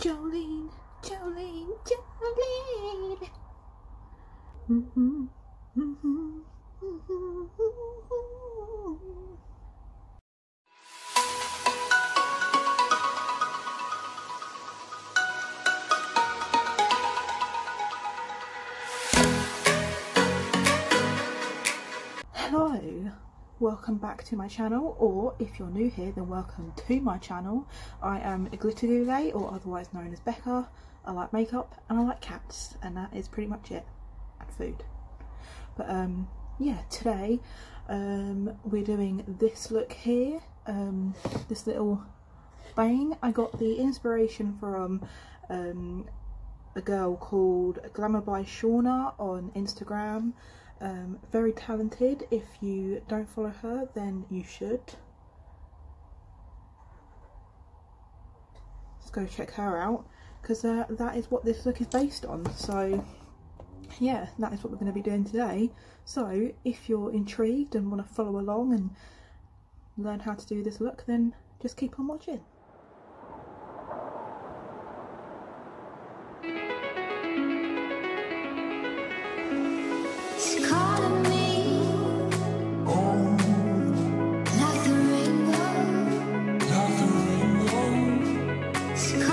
Jolene, Jolene, Jolene. Mm-hmm, mm-hmm, mm-hmm. Welcome back to my channel, or if you're new here, then welcome to my channel. I am Glitter Ghuleh, or otherwise known as Becca. I like makeup and I like cats, and that is pretty much it, and food. But um, yeah, today um, we're doing this look here, um, this little bang. I got the inspiration from um, a girl called Glamour by Shauna on Instagram. Um, very talented. If you don't follow her, then you should. Let's go check her out because uh, that is what this look is based on. So, yeah, that is what we're going to be doing today. So, if you're intrigued and want to follow along and learn how to do this look, then just keep on watching. Спасибо.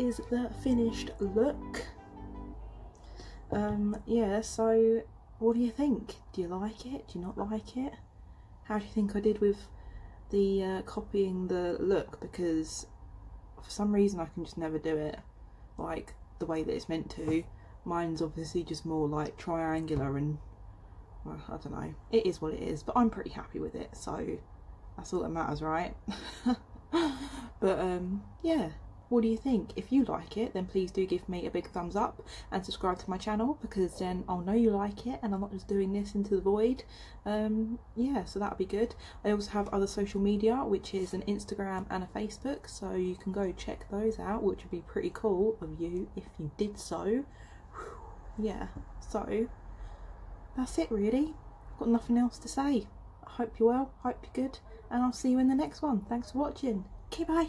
Is the finished look. Um, yeah, so what do you think? Do you like it? Do you not like it? How do you think I did with the uh, copying the look? Because for some reason I can just never do it like the way that it's meant to. Mine's obviously just more like triangular and well, I don't know. It is what it is, but I'm pretty happy with it, so that's all that matters, right? but um, yeah, what do you think? If you like it, then please do give me a big thumbs up and subscribe to my channel because then I'll know you like it and I'm not just doing this into the void. Um, yeah, so that'll be good. I also have other social media, which is an Instagram and a Facebook, so you can go check those out, which would be pretty cool of you if you did so. Yeah, so that's it really. I've got nothing else to say. I hope you're well, hope you're good, and I'll see you in the next one. Thanks for watching. Okay, bye.